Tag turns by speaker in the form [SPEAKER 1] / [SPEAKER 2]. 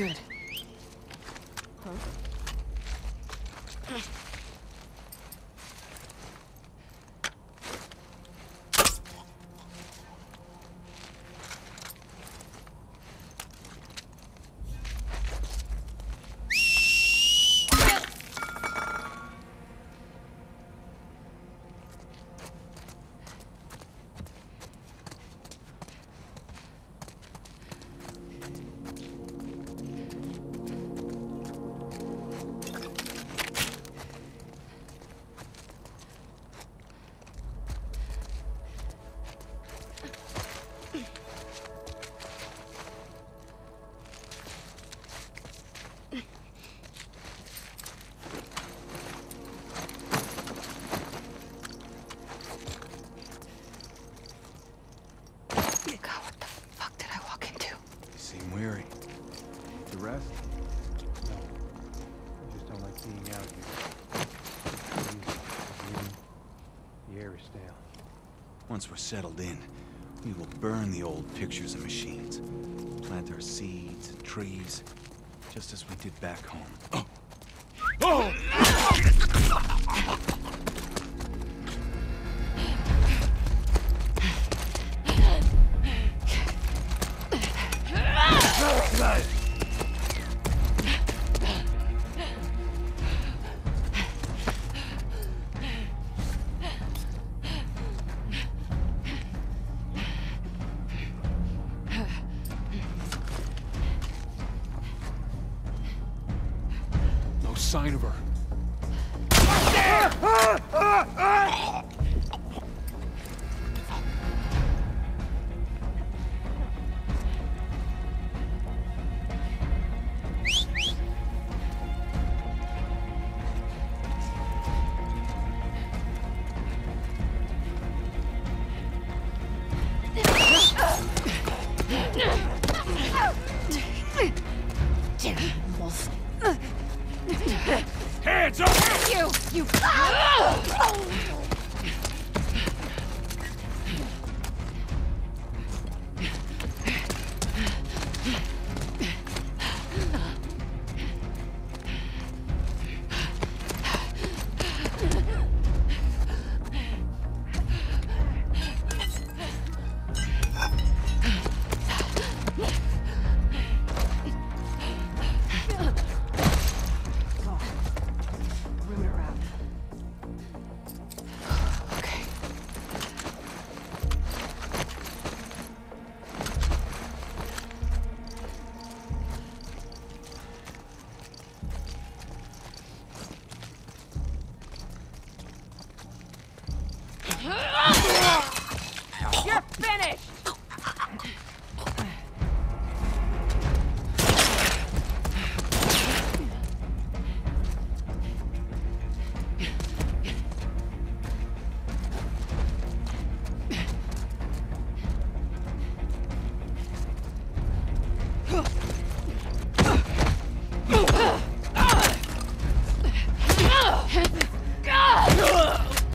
[SPEAKER 1] Good.
[SPEAKER 2] Seem weary. The rest?
[SPEAKER 3] No. I just don't like being out here. The air is stale.
[SPEAKER 2] Once we're settled in, we will burn the old pictures and machines. Plant our seeds and trees, just as we did back home.
[SPEAKER 3] No oh! sign of her. Damn, Wolf. Hands up! You, you